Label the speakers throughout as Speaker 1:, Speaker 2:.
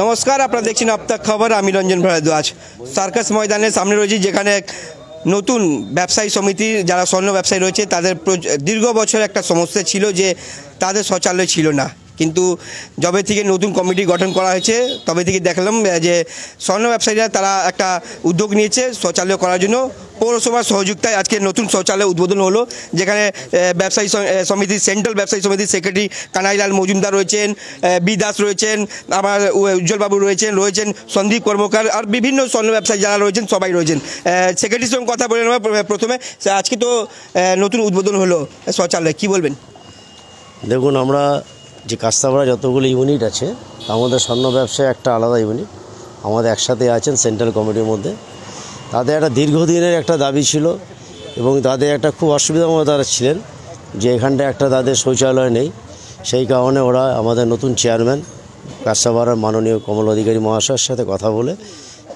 Speaker 1: নমস্কার, আপনারা দেখছেন আপনার খবর, আমি রঞ্জন ভারদ্বাজ। সার্কাস ময়দানের সামনে রয়েছি যেখানে এক নতুন ব্যবসায়ী সমিতি, যারা স্বর্ণ ব্যবসায়ী রয়েছে, তাদের দীর্ঘ বছর একটা সমস্যা ছিল যে তাদের শৌচালয় ছিল না। কিন্তু যবে থেকে নতুন কমিটি গঠন করা হয়েছে তবে থেকে দেখলাম যে স্বর্ণ ব্যবসায়ীরা তারা একটা উদ্যোগ নিয়েছে শৌচালয় করার জন্য। পৌরসভার সহযোগিতায় আজকে নতুন শৌচালয় উদ্বোধন হলো যেখানে ব্যবসায়ী স- আহ, সমিতির সেন্ট্রাল ব্যবসায়ী সমিতির সেক্রেটারি কানাইলাল মজুমদার রয়েছেন বি দাস রয়েছেন আমার উজ্জ্বলবাবু রয়েছেন রয়েছেন সন্দীপ কর্মকার আর বিভিন্ন স্বর্ণ ব্যবসায়ী যারা রয়েছেন সবাই রয়েছেন। সেক্রেটারির সঙ্গে কথা বলে নেওয়া প্র- প্রথমে আজকে তো নতুন উদ্বোধন হলো শৌচালয় কি বলবেন?
Speaker 2: দেখুন আমরা যে কাস্তাপাড়া যতগুলো ইউনিট আছে তার মধ্যে স্বর্ণ ব্যবসায় একটা আলাদা ইউনিট আমাদের একসাথে আছেন সেন্ট্রাল কমিটির মধ্যে। তাদের একটা দীর্ঘদিনের একটা দাবি ছিল এবং তাদের একটা খুব অসুবিধার মধ্যে তারা ছিলেন যে এখানটায় একটা তাদের শৌচালয় নেই। সেই কারণে ওরা আমাদের নতুন চেয়ারম্যান কাস্তাপাড়ার মাননীয় কমল অধিকারী মহাশয়ের সাথে কথা বলে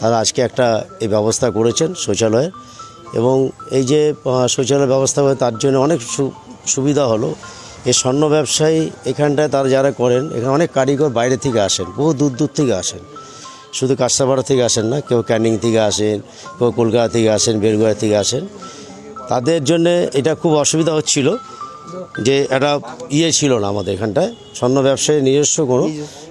Speaker 2: তারা আজকে একটা এই ব্যবস্থা করেছেন শৌচালয়ের এবং এই যে শৌচালয় ব্যবস্থা তার জন্য অনেক সুবিধা হলো। এই স্বর্ণ ব্যবসায়ী এখানটায় তারা যারা করেন এখানে অনেক কারিগর বাইরে থেকে আসেন বহু দূর দূর থেকে আসেন। শুধু কাস্তাপাড়া থেকে আসেন না কেউ ক্যানিং থেকে আসেন কেউ কলকাতা থেকে আসেন বেরগুয়া থেকে আসেন। তাদের জন্য এটা খুব অসুবিধা হচ্ছিল যে একটা ইয়ে ছিল না আমাদের এখানটায়। স্বর্ণ ব্যবসায়ী নিজস্ব কোনো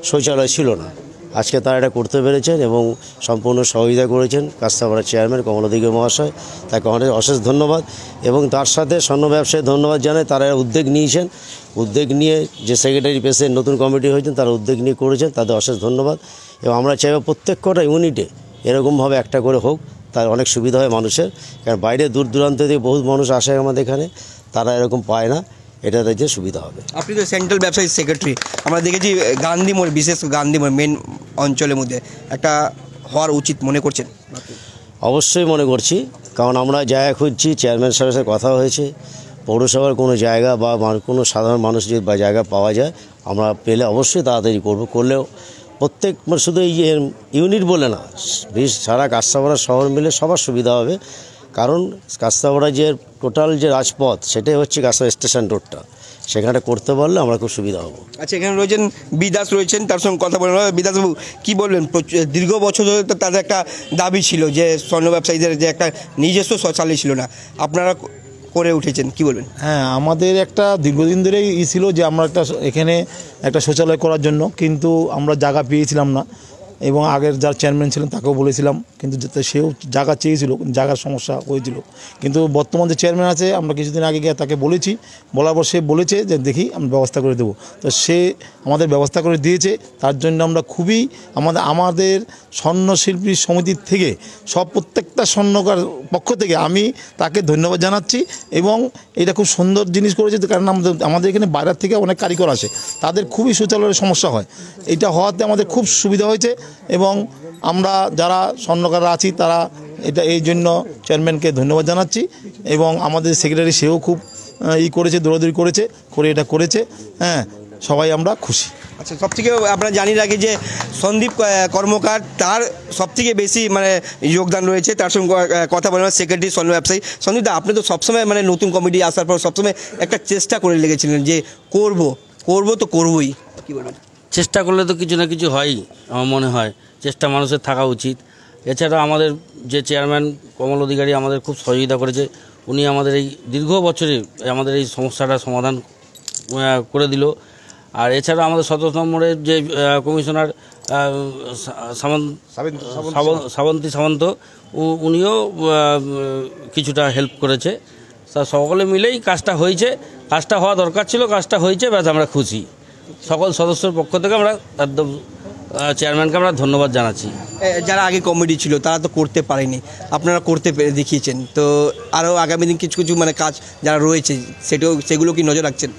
Speaker 2: শৌচালয় ছিল না। আজকে তারা এটা করতে পেরেছেন এবং সম্পূর্ণ সহযোগিতা করেছেন কাস্তাপাড়ার চেয়ারম্যান কমলদিকে মহাশয়। তাকে অনেক অশেষ ধন্যবাদ এবং তার সাথে স্বর্ণ ব্যবসায়ী ধন্যবাদ জানাই। তারা উদ্যোগ নিয়েছেন। উদ্যোগ নিয়ে যে সেক্রেটারি প্রেসিডেন্ট নতুন কমিটি হয়েছেন, তারা উদ্যোগ নিয়ে করেছেন, তাদের অশেষ ধন্যবাদ। এবং আমরা চাইব প্রত্যেক কটা ইউনিটে এরকমভাবে একটা করে হোক, তার অনেক সুবিধা হয় মানুষের। কারণ বাইরে দূর দূরান্ত থেকে বহু মানুষ আসে আমাদের এখানে, তারা এরকম পায় না। এটা তাদের সুবিধা হবে।
Speaker 1: আপনি তো সেন্ট্রাল ব্যবসায়ী সেক্রেটারি আমরা দেখেছি গান্ধী মোড় বিশেষ গান্ধী মোড় মেন অঞ্চলের মধ্যে। একটা হওয়ার উচিত মনে করছেন?
Speaker 2: অবশ্যই মনে করছি কারণ আমরা জায়গা খুঁজছি চেয়ারম্যান সাহেবের সাথে কথা হয়েছে। পৌরসভার কোনো জায়গা বা কোনো সাধারণ মানুষ যদি বা জায়গা পাওয়া যায় আমরা পেলে অবশ্যই তাড়াতাড়ি করব। করলেও প্রত্যেক মানে শুধু এই যে ইউনিট বলে না বেশ সারা কাস্তাপাড়া শহর মিলে সবার সুবিধা হবে। কারণ কাস্তাপাড়া যে টোটাল যে রাজপথ সেটাই হচ্ছে কাস্তা স্টেশন রোডটা। সেখানে করতে পারলে আমরা খুব সুবিধা হব।
Speaker 1: আচ্ছা এখানে রয়েছেন বিদাস রয়েছেন তার সঙ্গে কথা বলে বিদাসবাবু কী বলবেন? দীর্ঘ বছর ধরে তো তাদের একটা দাবি ছিল যে স্বর্ণ ব্যবসায়ীদের যে একটা নিজস্ব শৌচালয় ছিল না আপনারা করে উঠেছেন কি বলবেন?
Speaker 3: হ্যাঁ আমাদের একটা দীর্ঘদিন ধরেই ই ছিল যে আমরা একটা এখানে একটা শৌচালয় করার জন্য কিন্তু আমরা জায়গা পেয়েছিলাম না। এবং আগের যার চেয়ারম্যান ছিলেন তাকেও বলেছিলাম, কিন্তু সেও জায়গা চেয়েছিল জায়গার সমস্যা হয়েছিল। কিন্তু বর্তমান যে চেয়ারম্যান আছে, আমরা কিছুদিন আগে গিয়ে তাকে বলেছি, বলার পর সে বলেছে যে, দেখি আমরা ব্যবস্থা করে দেবো। তো সে আমাদের ব্যবস্থা করে দিয়েছে, তার জন্য আমরা খুবই আমাদের আমাদের স্বর্ণশিল্পী সমিতির থেকে, সব প্রত্যেকটা স্বর্ণকার পক্ষ থেকে আমি তাকে ধন্যবাদ জানাচ্ছি এবং এটা খুব সুন্দর জিনিস করেছে, কারণ আমাদের আমাদের এখানে বাইরের থেকে অনেক কারিগর আসে, তাদের খুবই শৌচালয়ের সমস্যা হয়। এটা হওয়াতে আমাদের খুব সুবিধা হয়েছে এবং আমরা যারা স্বর্ণকাররা আছি, তারা এটা এই জন্য চেয়ারম্যানকে ধন্যবাদ জানাচ্ছি এবং আমাদের সেক্রেটারি সেও খুব ই করেছে, দৌড়াদৌড়ি করেছে, করে এটা করেছে হ্যাঁ সবাই আমরা খুশি।
Speaker 1: আচ্ছা সব থেকে আপনারা জানি রাখি যে সন্দীপ কর্মকার, তার সবথেকে বেশি মানে যোগদান রয়েছে, তার সঙ্গে কথা বলে সেক্রেটারি স্বর্ণ ব্যবসায়ী। সন্দীপ দা, আপনি তো সবসময় মানে নতুন কমিটি আসার পর সবসময় একটা চেষ্টা করে লেগেছিলেন যে করব করব তো করবই, কি বলবেন?
Speaker 4: চেষ্টা করলে তো কিছু না কিছু হয়ই আমার মনে হয়। চেষ্টা মানুষের থাকা উচিত। এছাড়া আমাদের যে চেয়ারম্যান কমল অধিকারী আমাদের খুব সহযোগিতা করেছে। উনি আমাদের এই দীর্ঘ বছরে আমাদের এই সমস্যাটা সমাধান করে দিল। আর এছাড়া আমাদের সতেরো নম্বরের যে কমিশনার সাবন্তী সামন্ত। উনিও কিছুটা হেল্প করেছে। তা সকলে মিলেই কাজটা হয়েছে। কাজটা হওয়া দরকার ছিল কাজটা হয়েছে ব্যাস আমরা খুশি। সকল সদস্যর পক্ষ থেকে আমরা একদম চেয়ারম্যানকে আমরা ধন্যবাদ জানাচ্ছি।
Speaker 1: যারা আগে কমিটি ছিল তারা তো করতে পারেনি। আপনারা করতে পেরে দেখিয়েছেন। তো আরও আগামী দিন কিছু কিছু মানে কাজ যারা রয়েছে সেটাও সেগুলো কি নজর রাখছেন?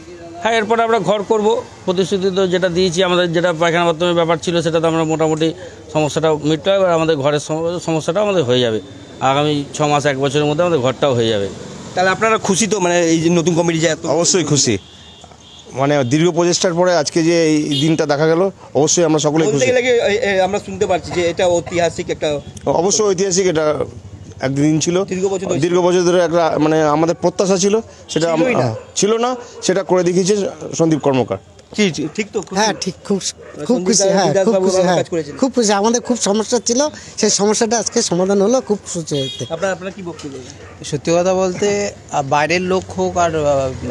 Speaker 4: হ্যাঁ এরপরে আমরা ঘর করব। প্রতিশ্রুতি তো যেটা দিয়েছি আমাদের যেটা পায়খানা বাথরুমের ব্যাপার ছিল সেটা তো আমরা মোটামুটি সমস্যাটা মিটতে হবে আর আমাদের ঘরের সম- সমস্যাটা আমাদের হয়ে যাবে। আগামী ছ মাস এক বছরের মধ্যে আমাদের ঘরটাও হয়ে যাবে।
Speaker 1: তাহলে আপনারা খুশি তো? মানে এই যে নতুন কমিটি যায়
Speaker 5: অবশ্যই খুশি। মানে দীর্ঘ প্রচেষ্টার পরে আজকে যে এই দিনটা দেখা গেল অবশ্যই আমরা
Speaker 1: সকলে আমরা শুনতে পারছি যে এটা ঐতিহাসিক একটা
Speaker 5: অবশ্যই ঐতিহাসিক এটা একদিন ছিল।
Speaker 1: দীর্ঘ বছর ধরে।
Speaker 5: একটা মানে আমাদের প্রত্যাশা ছিল সেটা। ছিল না সেটা করে দেখিয়েছে সন্দীপ কর্মকার।
Speaker 1: কি ঠিক তো
Speaker 6: হ্যাঁ ঠিক খুব খুব খুশি হ্যাঁ খুব খুশি হ্যাঁ খুব খুশি আমাদের খুব সমস্যা ছিল সেই সমস্যাটা আজকে সমাধান হলো খুব খুশি হতে
Speaker 1: আপনার আপনার কি বক্তব্য?
Speaker 7: সত্যি কথা বলতে বাইরের লোক হোক আর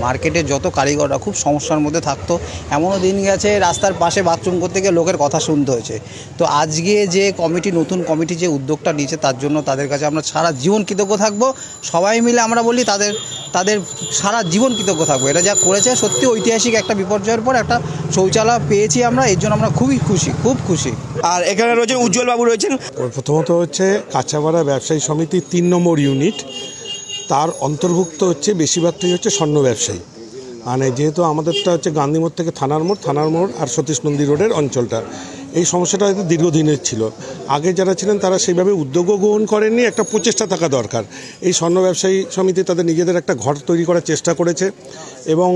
Speaker 7: মার্কেটের যত কারিগররা খুব সমস্যার মধ্যে থাকতো। এমনও দিন গেছে রাস্তার পাশে বাথরুম করতে গিয়ে লোকের কথা শুনতে হয়েছে। তো আজকে যে কমিটি নতুন কমিটি যে উদ্যোগটা নিয়েছে তার জন্য তাদের কাছে আমরা সারা জীবন কৃতজ্ঞ থাকব। সবাই মিলে আমরা বলি তাদের তাদের সারা জীবন কৃতজ্ঞ থাকব। এটা যা করেছে সত্যি ঐতিহাসিক একটা বিপর্যয়ের পর একটা শৌচালয় পেয়েছি আমরা এর জন্য আমরা খুবই খুশি খুব খুশি।
Speaker 1: আর এখানে রয়েছেন উজ্জ্বলবাবু রয়েছেন?
Speaker 8: প্রথমত হচ্ছে কাঁচাপাড়া ব্যবসায়ী সমিতির তিন নম্বর ইউনিট। তার অন্তর্ভুক্ত হচ্ছে বেশিরভাগটাই হচ্ছে স্বর্ণ ব্যবসায়ী। মানে যেহেতু আমাদেরটা হচ্ছে গান্ধী মোড় থেকে থানার মোড় থানার মোড় আর সতীশ নন্দী রোডের অঞ্চলটা। এই সমস্যাটা হয়তো দীর্ঘদিনের ছিল। আগে যারা ছিলেন তারা সেইভাবে উদ্যোগও গ্রহণ করেননি, একটা প্রচেষ্টা থাকা দরকার। এই স্বর্ণ ব্যবসায়ী সমিতি তাদের নিজেদের একটা ঘর তৈরি করার চেষ্টা করেছে এবং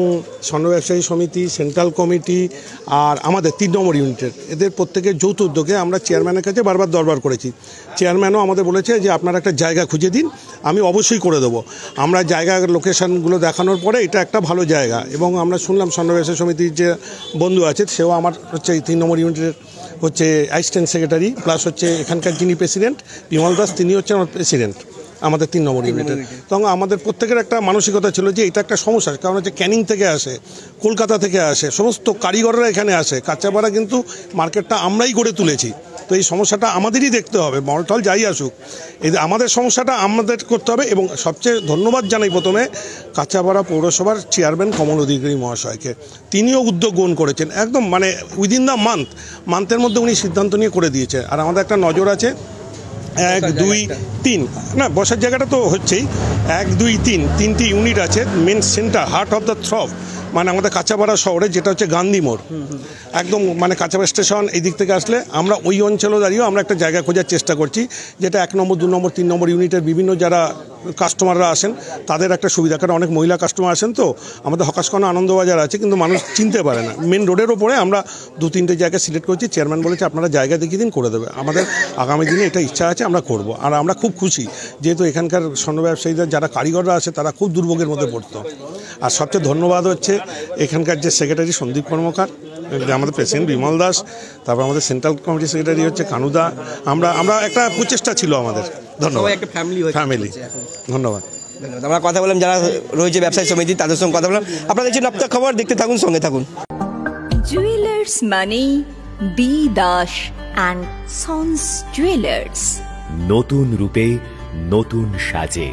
Speaker 8: স্বর্ণ ব্যবসায়ী সমিতি, সেন্ট্রাল কমিটি আর আমাদের তিন নম্বর ইউনিটের। এদের প্রত্যেকের যৌথ উদ্যোগে আমরা চেয়ারম্যানের কাছে বারবার দরবার করেছি। চেয়ারম্যানও আমাদের বলেছে যে, আপনারা একটা জায়গা খুঁজে দিন, আমি অবশ্যই করে দেবো। আমরা জায়গা লোকেশনগুলো দেখানোর পরে এটা একটা ভালো জায়গা এবং আমরা শুনলাম স্বর্ণ ব্যবসায়ী সমিতির যে বন্ধু আছে, সেও আমার হচ্ছে তিন নম্বর ইউনিটের হচ্ছে অ্যাসিস্ট্যান্ট সেক্রেটারি প্লাস হচ্ছে এখানকার যিনি প্রেসিডেন্ট বিমল দাস তিনি হচ্ছেন আমার প্রেসিডেন্ট আমাদের তিন নম্বর ইউনিটের তখন আমাদের প্রত্যেকের একটা মানসিকতা ছিল যে এটা একটা সমস্যা কারণ হচ্ছে ক্যানিং থেকে আসে কলকাতা থেকে আসে সমস্ত কারিগররা এখানে আসে। কাঁচাপাড়া কিন্তু মার্কেটটা আমরাই গড়ে তুলেছি। তো এই সমস্যাটা আমাদেরই দেখতে হবে মলটল যাই আসুক। এই আমাদের সমস্যাটা আমাদের করতে হবে এবং সবচেয়ে ধন্যবাদ জানাই প্রথমে কাঁচাপাড়া পৌরসভার চেয়ারম্যান কমল অধিকারী মহাশয়কে। তিনিও উদ্যোগ গ্রহণ করেছেন একদম মানে উইদিন দ্য মান্থ মান্থের মধ্যে উনি সিদ্ধান্ত নিয়ে করে দিয়েছে। আর আমাদের একটা নজর আছে এক দুই তিন না বসার জায়গাটা তো হচ্ছেই। এক দুই তিন তিনটি ইউনিট আছে main centre heart of the trough মানে আমাদের কাঁচাপাড়া শহরে যেটা হচ্ছে গান্ধী মোড়। একদম মানে কাঁচাপাড়া স্টেশন এই দিক থেকে আসলে আমরা ওই অঞ্চলেও দাঁড়িয়েও আমরা একটা জায়গা খোঁজার চেষ্টা করছি, যেটা এক নম্বর, দু নম্বর, তিন নম্বর ইউনিটের বিভিন্ন যারা কাস্টমাররা আসেন, তাদের একটা সুবিধা, কারণ অনেক মহিলা কাস্টমার আসেন তো, আমাদের হকাশখানা আনন্দবাজার আছে, কিন্তু মানুষ চিনতে পারে না। মেন রোডের ওপরে আমরা দু, তিনটে জায়গা সিলেক্ট করছি চেয়ারম্যান বলেছে আপনারা জায়গা দেখিয়ে দিন, করে দেবে। আমাদের আগামী দিনে এটা ইচ্ছা আছে, আমরা করব। আর আমরা খুব খুশি, যেহেতু এখানকার স্বর্ণ ব্যবসায়ীদের যারা কারিগররা আছে, তারা খুব দুর্ভোগের মধ্যে পড়তো। আর সবচেয়ে ধন্যবাদ হচ্ছে এখানকার যে সেক্রেটারি সন্দীপ কর্মকার আমাদের প্রেসিডেন্ট বিমল দাস তারপর আমাদের সেন্ট্রাল কমিটি সেক্রেটারি হচ্ছে কানুদা আমরা আমরা একটা প্রচেষ্টা ছিল আমাদের। ধন্যবাদ।
Speaker 1: সবাই একটা family
Speaker 8: ফ্যামিলি ধন্যবাদ।
Speaker 1: ধন্যবাদ। আমরা কথা বললাম যারা রয়েছে ব্যবসায়ী সমিতি তাদের সঙ্গে কথা বললাম। আপনারা দেখছেন আপনার খবর দেখতে থাকুন সঙ্গে থাকুন।
Speaker 9: জুয়েলার্স মানে B Das and sons jewellers
Speaker 10: নতুন রূপে নতুন সাজে।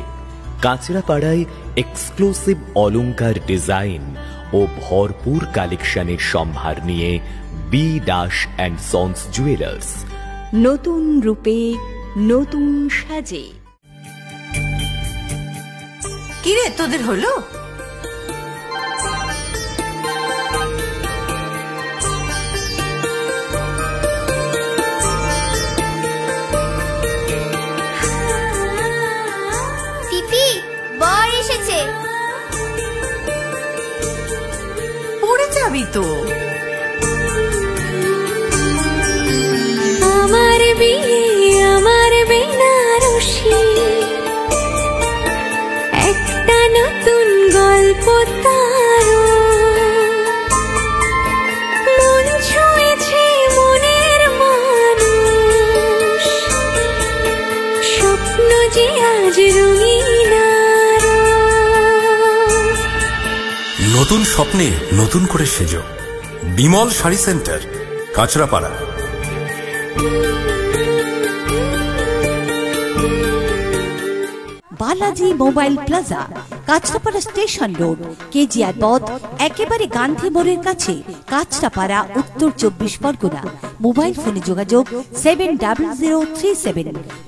Speaker 10: কাঁচরাপাড়ায় এক্সক্লুসিভ অলংকার ডিজাইন ও ভরপুর কালেকশনের সম্ভার নিয়ে B Das and sons jewellers.
Speaker 9: নতুন রূপে নতুন সাজে।
Speaker 11: কিরে তোদের হলো?
Speaker 12: যে আজ
Speaker 13: নতুন স্বপ্নে নতুন করে সেজো। Bimal sari centre Kanchrapara.
Speaker 14: Balaji mobile plaza Kanchrapara station road KGR পথ একেবারে গান্ধী মোড়ের কাছে কাঁচরাপাড়া উত্তর চব্বিশ পরগনা। মোবাইল ফোনে যোগাযোগ seven double zero three seven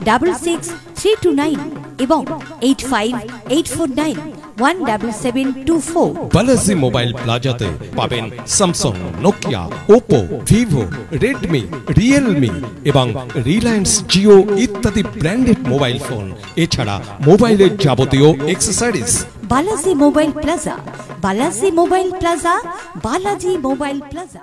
Speaker 14: double six three two nine এবং eight five eight four nine one double seven two four.
Speaker 15: Balaji mobile প্লাজাতে পাবেন Samsung Nokia Oppo Vivo Redmi Realme এবং রিলায়েন্স জিও ইত্যাদি ব্র্যান্ডেড মোবাইল ফোন এছাড়া মোবাইলের যাবতীয় accessories
Speaker 14: Balaji mobile plaza Balaji mobile plaza Balaji mobile plaza.